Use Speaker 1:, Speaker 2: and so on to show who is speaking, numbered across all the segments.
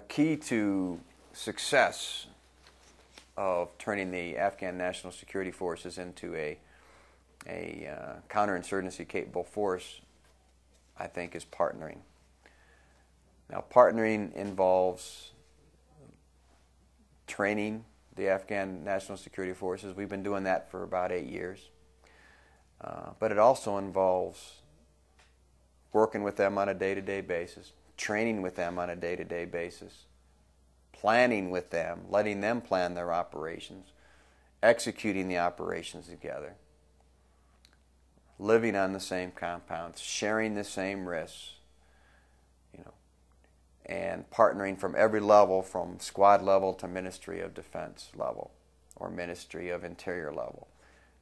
Speaker 1: a key to success of turning the Afghan National Security Forces into a, a uh, counterinsurgency capable force, I think, is partnering. Now, partnering involves training the Afghan National Security Forces. We've been doing that for about eight years. Uh, but it also involves working with them on a day to day basis, training with them on a day to day basis, planning with them, letting them plan their operations, executing the operations together, living on the same compounds, sharing the same risks, you know, and partnering from every level, from squad level to Ministry of Defense level or Ministry of Interior level.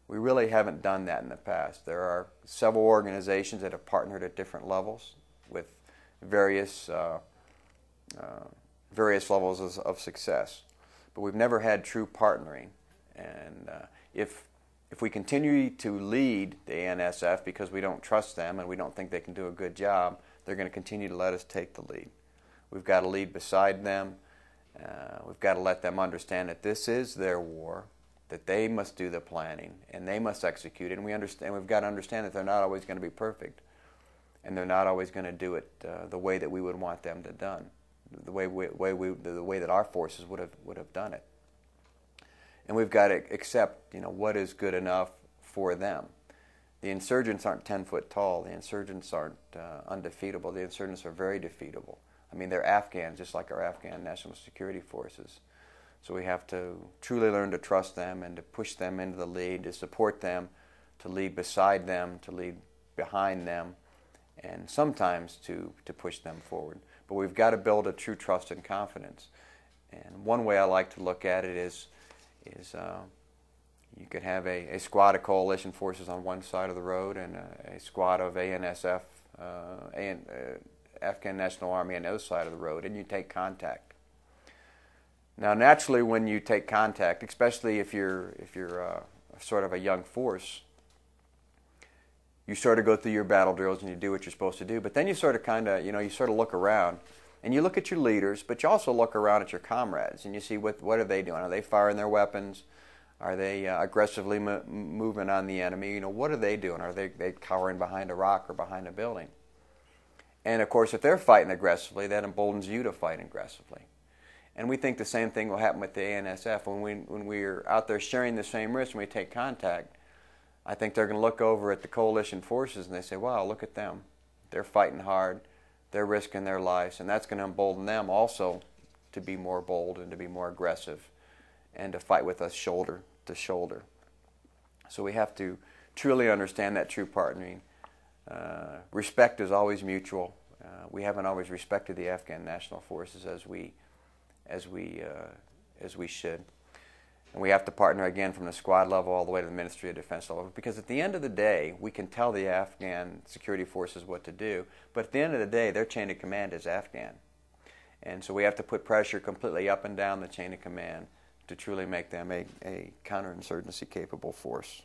Speaker 1: We really haven't done that in the past. There are several organizations that have partnered at different levels with various uh, uh, various levels of, of, success, but we've never had true partnering. And uh, if if we continue to lead the ANSF because we don't trust them and we don't think they can do a good job, they're going to continue to let us take the lead. We've got to lead beside them. Uh, we've got to let them understand that this is their war that they must do the planning and they must execute. And we understand we've got to understand that they're not always going to be perfect, and they're not always going to do it uh, the way that we would want them to done, the way we, way we, the way that our forces would have would have done it. And we've got to accept, you know, what is good enough for them. The insurgents aren't 10 foot tall. The insurgents aren't uh, undefeatable. The insurgents are very defeatable. I mean, they're Afghans, just like our Afghan national security forces. So we have to truly learn to trust them and to push them into the lead, to support them, to lead beside them, to lead behind them, and sometimes to, to push them forward. But we've got to build a true trust and confidence. And one way I like to look at it is, is uh, you could have a, a, squad of coalition forces on one side of the road and a, a squad of ANSF, uh, AN, uh, Afghan National Army on the other side of the road, and you take contact. Now, naturally, when you take contact, especially if you're if you're uh, sort of a young force, you sort of go through your battle drills and you do what you're supposed to do. But then you sort of kind of you know you sort of look around and you look at your leaders, but you also look around at your comrades and you see what what are they doing? Are they firing their weapons? Are they uh, aggressively mo- moving on the enemy? You know, what are they doing? Are they, they cowering behind a rock or behind a building? And of course, if they're fighting aggressively, that emboldens you to fight aggressively. And we think the same thing will happen with the ANSF. When, we, when we're out there sharing the same risk and we take contact, I think they're going to look over at the coalition forces and they say, wow, look at them. They're fighting hard. They're risking their lives. And that's going to embolden them also to be more bold and to be more aggressive and to fight with us shoulder to shoulder. So we have to truly understand that true partnering. Uh, respect is always mutual. Uh, we haven't always respected the Afghan National Forces as we as we, uh, as we should. And we have to partner again from the squad level all the way to the Ministry of Defense level because at the end of the day, we can tell the Afghan security forces what to do, but at the end of the day, their chain of command is Afghan. And so we have to put pressure completely up and down the chain of command to truly make them a, a counterinsurgency capable force.